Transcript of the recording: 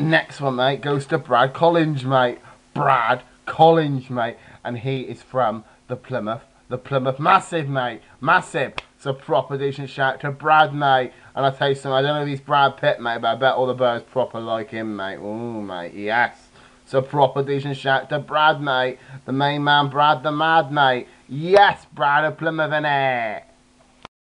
Next one, mate, goes to Brad Collinge, mate. Brad Collinge, mate. And he is from the Plymouth. The Plymouth Massive, mate. Massive. It's a proper decent shout to Brad, mate. And I tell you something, I don't know if he's Brad Pitt, mate, but I bet all the birds proper like him, mate. Ooh, mate, yes. It's a proper decent shout to Brad, mate. The main man, Brad the Mad, mate. Yes, Brad of Plymouth innit?